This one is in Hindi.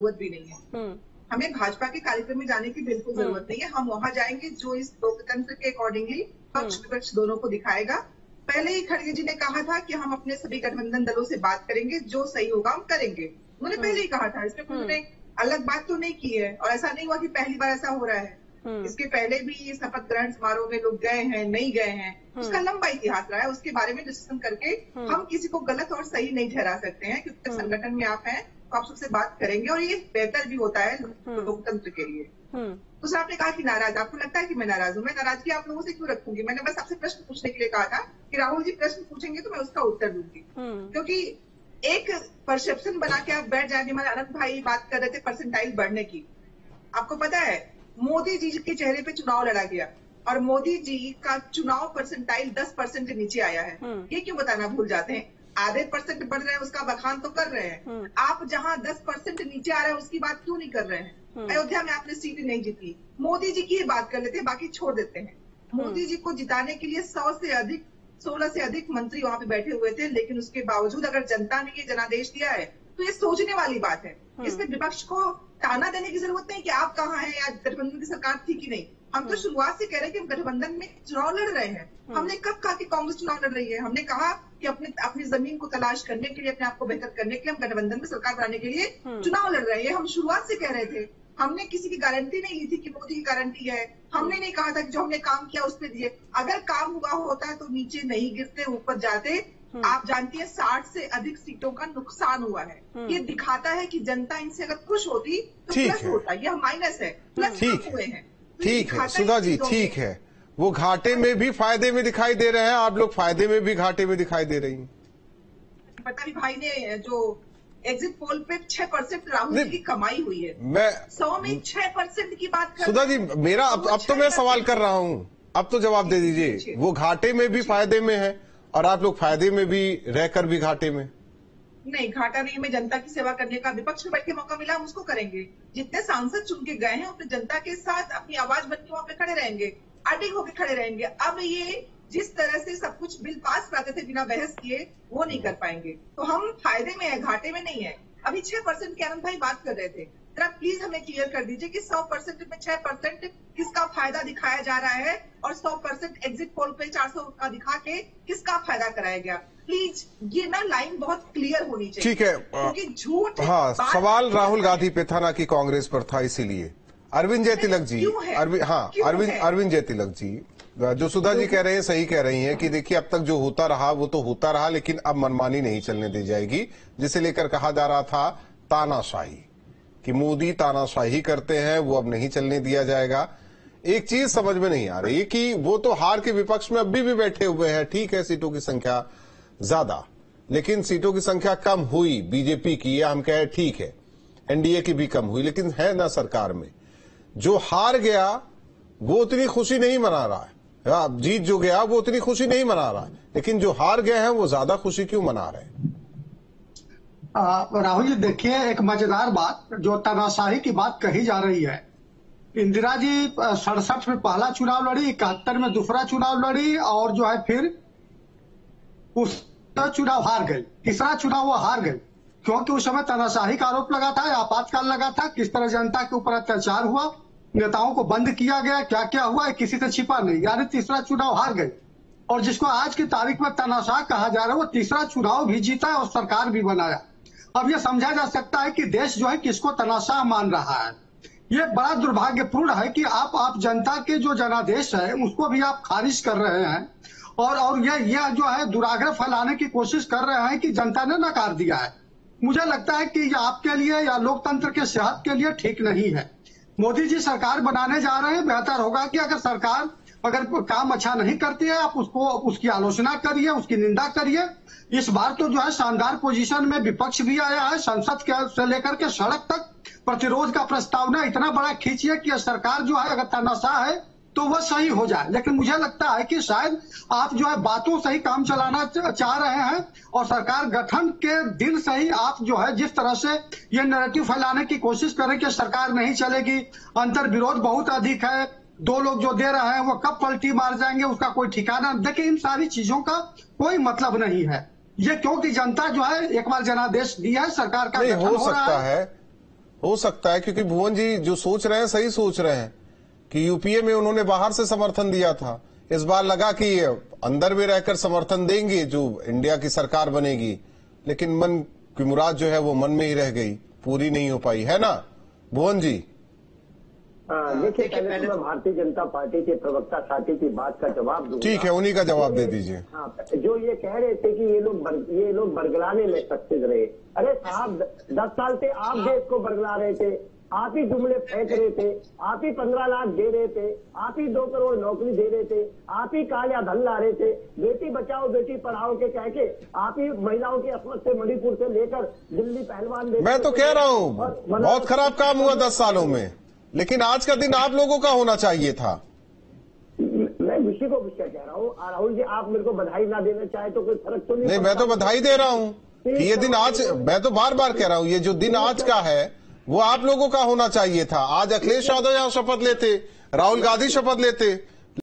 ज़रूरत भी नहीं है। हमें भाजपा के कार्यक्रम में जाने की बिल्कुल ज़रूरत नहीं है। हम वहाँ जाएँगे जो इस लोकतंत्र के अकॉर्डिंगली पक्ष विपक्ष दोनों को दिखाएगा। पहले ही खड़गे जी ने कहा था कि हम अपने सभी गठबंधन दलों से बात करेंगे जो सही होगा हम करेंगे। उन्होंने पहले ही कहा था इसमें उन्होंने अलग बात तो नहीं की है और ऐसा नहीं हुआ कि पहली बार ऐसा हो रहा है। इसके पहले भी ये शपथ ग्रहण समारोह में लोग गए हैं नहीं गए हैं उसका लंबा इतिहास रहा है उसके बारे में डिस्कशन करके हम किसी को गलत और सही नहीं ठहरा सकते हैं क्योंकि संगठन में आप हैं आप सबसे बात करेंगे और ये बेहतर भी होता है लोकतंत्र के लिए। तो सर आपने कहा कि नाराज़। आपको लगता है कि मैं नाराज़ हूँ? मैं नाराज़गी आप लोगों से क्यों रखूँगी? मैंने बस आपसे प्रश्न पूछने के लिए कहा था कि राहुल जी प्रश्न पूछेंगे तो मैं उसका उत्तर दूँगी। क्योंकि एक परसेप्शन बना के आप बैठ जाएँगे। हमारे अनंत भाई बात कर रहे थे परसेंटाइल बढ़ने की। आपको पता है मोदी जी के चेहरे पे चुनाव लड़ा गया और मोदी जी का चुनाव परसेंटाइल दस परसेंट नीचे आया है। ये क्यों बताना भूल जाते हैं? आधे परसेंट बढ़ रहे हैं उसका बखान तो कर रहे हैं। आप जहाँ दस परसेंट नीचे आ रहे हैं उसकी बात क्यों नहीं कर रहे हैं? अयोध्या में आपने सीट नहीं जीती। मोदी जी की बात कर लेते हैं बाकी छोड़ देते हैं। मोदी जी को जिताने के लिए सौ से अधिक सोलह से अधिक मंत्री वहाँ पे बैठे हुए थे लेकिन उसके बावजूद अगर जनता ने ये जनादेश दिया है तो ये सोचने वाली बात है। इसमें विपक्ष को ताना देने की ज़रूरत नहीं कि आप कहाँ हैं या गठबंधन की सरकार थी कि नहीं। हम तो शुरुआत से कह रहे हैं कि हम गठबंधन में चुनाव लड़ रहे हैं। हमने कब कहा कि कांग्रेस चुनाव लड़ रही है? हमने कहा कि अपने अपनी ज़मीन को तलाश करने के लिए अपने आप को बेहतर करने के लिए हम गठबंधन में सरकार बनाने के लिए चुनाव लड़ रहे हैं। हम शुरुआत से कह रहे थे। हमने किसी की गारंटी नहीं ली थी कि मोदी की गारंटी है। हमने नहीं कहा था कि जो हमने काम किया उस पर दिए। अगर काम हुआ होता है तो नीचे नहीं गिरते ऊपर जाते। आप जानती है साठ से अधिक सीटों का नुकसान हुआ है। ये दिखाता है कि जनता इनसे अगर खुश होती तो प्लस होता। यह माइनस है। प्लस हुए हैं। ठीक है सुधा जी ठीक है। वो घाटे में भी फ़ायदे में दिखाई दे रहे हैं आप लोग फ़ायदे में भी घाटे में दिखाई दे रही हैं। पता भाई ने जो एग्जिट पोल पे छह परसेंट राहुल जी की कमाई हुई है। मैं सौ में छह परसेंट की बात कर सुधा जी मेरा अब अब तो मैं सवाल कर रहा हूँ। अब तो जवाब दे दीजिए। वो घाटे में भी फ़ायदे में है और आप लोग फ़ायदे में भी रहकर भी घाटे में। नहीं, घाटा नहीं में जनता की सेवा करने का, विपक्ष में बैठ मौका मिला, हम उसको करेंगे। जितने सांसद चुन के गए हैं, अपने जनता के साथ अपनी आवाज़ बन के वहाँ पे खड़े रहेंगे अडिग होकर खड़े रहेंगे। अब ये जिस तरह से सब कुछ बिल पास कराते थे, बिना बहस किए, वो नहीं कर पाएँगे। तो हम फ़ायदे में है, घाटे में नहीं है। अभी छह परसेंट के आनंद भाई बात कर रहे थे। जरा प्लीज़ हमें क्लियर कर दीजिए कि सौ परसेंट में छह परसेंट किसका फ़ायदा दिखाया जा रहा है और सौ परसेंट एग्जिट पोल पे चार सौ का दिखा के किसका फ़ायदा कराया गया? प्लीज़ ये ना लाइन बहुत क्लियर होनी चाहिए। ठीक है क्योंकि झूठ हाँ सवाल राहुल गांधी पे था ना कि कांग्रेस पर था इसीलिए। अरविंद जय तिलक जी अरविंद हाँ अरविंद अरविंद जय तिलक जी जो सुधा जी कह रहे हैं सही कह रही हैं कि देखिए अब तक जो होता रहा वो तो होता रहा लेकिन अब मनमानी नहीं चलने दी जाएगी जिसे लेकर कहा जा रहा था तानाशाही कि मोदी तानाशाही करते हैं वो अब नहीं चलने दिया जाएगा। एक चीज़ समझ में नहीं आ रही कि वो तो हार के विपक्ष में अभी भी बैठे हुए हैं ठीक है सीटों की संख्या ज़्यादा। लेकिन सीटों की संख्या कम हुई बीजेपी की, या हम कहे ठीक है। एनडीए की भी कम हुई, लेकिन है ना सरकार में। जो हार गया, वो उतनी खुशी नहीं मना रहा है। जीत जो गया, वो उतनी खुशी नहीं मना रहा है। लेकिन जो हार गए हैं, वो ज़्यादा खुशी क्यों मना रहे हैं? राहुल जी, देखिए, एक मज़ेदार बात, जो तनाशाही की बात कही जा रही है। इंदिरा जी सड़सठ में पहला चुनाव लड़ी, इकहत्तर में दूसरा चुनाव लड़ी, और जो है फिर उस चुनाव हार गई। तीसरा चुनाव वो हार गई? क्योंकि उस समय तनाशाही का आरोप लगा था, आपातकाल लगा था, किस तरह जनता के ऊपर अत्याचार हुआ, नेताओं को बंद किया गया क्या क्या हुआ किसी से छिपा नहीं। यानी तीसरा चुनाव हार गई और जिसको आज की तारीख में तनाशाह कहा जा रहा है, वो तीसरा चुनाव भी जीता और सरकार भी बनाया। अब ये समझा जा सकता है कि देश जो है किसको तनाशाह मान रहा है। ये बड़ा दुर्भाग्यपूर्ण है कि आप आप जनता के जो जनादेश है, उसको भी आप खारिज कर रहे हैं। और और ये ये जो है, दुराग्रह फैलाने की कोशिश कर रहे हैं कि जनता ने नकार दिया है। मुझे लगता है कि ये आपके लिए या लोकतंत्र के सेहत के लिए ठीक नहीं है। मोदी जी सरकार बनाने जा रहे हैं। बेहतर होगा कि अगर सरकार अगर काम अच्छा नहीं करती है, आप उसको, उसकी आलोचना करिए, उसकी निंदा करिए। इस बार तो जो है, शानदार पोजीशन में विपक्ष भी आया है। संसद के, से लेकर के सड़क तक प्रतिरोध का प्रस्तावना इतना बड़ा खींचिए कि सरकार जो है, अगर तनाशाह है तो वह सही हो जाए। लेकिन मुझे लगता है कि शायद आप जो है बातों से ही काम चलाना चाह रहे हैं और सरकार गठन के दिन से ही आप जो है जिस तरह से ये नैरेटिव फैलाने की कोशिश करें कि सरकार नहीं चलेगी अंतर विरोध बहुत अधिक है दो लोग जो दे रहे हैं वो कब पलटी मार जाएँगे उसका कोई ठिकाना देखिए इन सारी चीज़ों का कोई मतलब नहीं है। ये क्योंकि जनता जो है एक बार जनादेश दिया है सरकार का हो, हो सकता है, है। हो सकता है क्योंकि भुवन जी जो सोच रहे हैं सही सोच रहे हैं। कि यूपीए में उन्होंने बाहर से समर्थन दिया था। इस बार लगा कि अंदर में रहकर समर्थन देंगे जो इंडिया की सरकार बनेगी। लेकिन मन की मुराद जो है वो मन में ही रह गई। पूरी नहीं हो पाई। है ना? भुवन जी। हाँ, देखिए पहले तो भारतीय जनता पार्टी के प्रवक्ता साथी की बात का जवाब दूँगा। ठीक है उन्हीं का जवाब दे दीजिए। हाँ जो ये कह रहे थे कि ये लोग बर- ये लोग बरगलाने में सक्सेस रहे। अरे साहब दस साल से आप देश को बरगला रहे थे। आप ही जुमले फेंक रहे थे आप ही पंद्रह लाख दे रहे थे आप ही दो करोड़ नौकरी दे रहे थे आप ही कालिया धन ला रहे थे। बेटी बचाओ बेटी पढ़ाओ के कह के आप ही महिलाओं की असमत से मणिपुर से लेकर दिल्ली पहलवान मैं तो कह रहा हूँ बहुत खराब काम हुआ दस सालों में लेकिन आज का दिन आप लोगों का होना चाहिए था। मैं विषय को विषय कह रहा हूँ। राहुल जी आप मेरे को बधाई ना देना चाहे तो कोई फ़र्क तो नहीं नहीं मैं तो बधाई दे रहा हूँ ये दिन आज मैं तो बार बार कह रहा हूँ ये जो दिन आज का है वो आप लोगों का होना चाहिए था। आज अखिलेश यादव यहाँ शपथ लेते, राहुल गांधी शपथ लेते